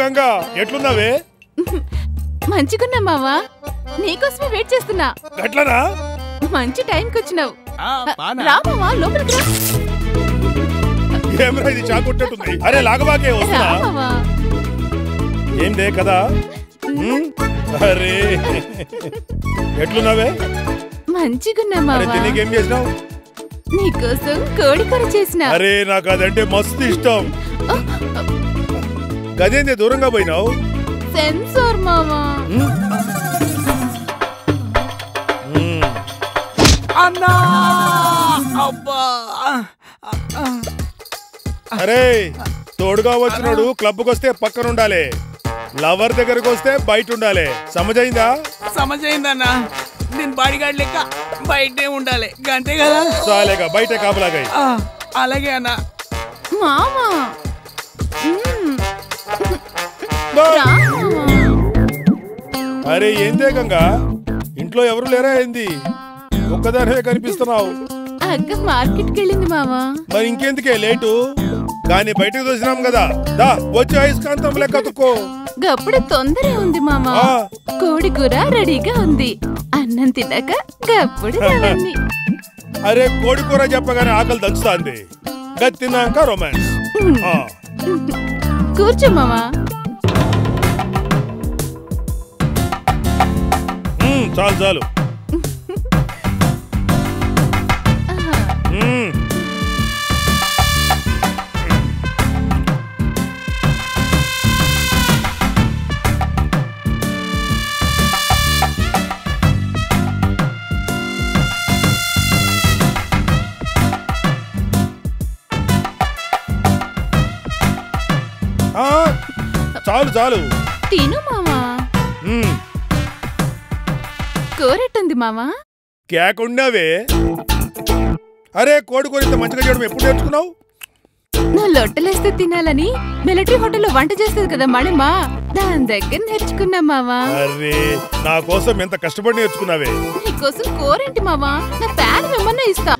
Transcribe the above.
గంగా ఎట్లున్నావే? మంచిగున్నా మావా. నీకోసమే వెయిట్ చేస్తున్నా. ఎట్లనా మంచి టైంకి వచ్చినావు? రా మావా లోపలికి రా. ఏమరా ఇది చాకొట్టేటుంది అరే లాగబాకే మావా. ఏందే కదా అరే. ఎట్లున్నావే? మంచిగున్నా అరే మావా. తినేకేం చేసినావు? నీకోసం కోడి కూర చేసిన. అరే నాకు అదంటే మస్తు ఇష్టం. గదేంది దూరంగా పోయినావు? సెన్సార్ అన్నా! అబ్బా! అరే తోడుగా వచ్చినాడు క్లబ్కి వస్తే పక్కన ఉండాలి లవర్ దగ్గరకు వస్తే బయట ఉండాలి సమజైందా? సమస్య అయిందన్నా నేను బాడీగార్డ్ లెక్క బయటే ఉండాలి. గంతే కదా? చాలేగా బయటే కాపలాగాయి. ఆ, అలాగే అన్నా. మామా మ్మ్. అరే ఏందే గంగా? ఇంట్లో ఎవరు లేరా ఏంది? ఒక్కదానివే కనిపిస్తున్నావు. అక్క మార్కెట్కి వెళ్ళింది మావా మరి ఇంకెందుకే లేటు? కానీ బయటకు చూసినాం కదా. దా వచ్చి అయస్కాంతం లెక్క తుక్కో గప్పుడు తొందరే ఉంది మామా. కోడి కూర రెడీగా ఉంది. అన్నం తిన్నాక గప్పుడు అరే కోడి కూర చెప్పగానే ఆకలి దంచుతాంది. గది తిన్నాక రొమాన్స్ కూర్చో మామా. చాలు చాలు. చాలు చాలు. తిను మామా కూరెట్టుంది మామా కేక్ ఉండవే. అరే కోడి కూర ఇంత మంచిగా చేయడం ఎప్పుడు నేర్చుకున్నావు? నా లొట్టలేస్తే తినాలని మిలిటరీ హోటల్లో వంట చేస్తుంది కదా మణిమా. దాని దగ్గర నేర్చుకున్నా మావా. అరే నా కోసం ఎంత కష్టపడి నేర్చుకున్నావే. నీకోసం కూరేంటి మావా? నా ప్యాన్ ఏమన్నా ఇస్తా.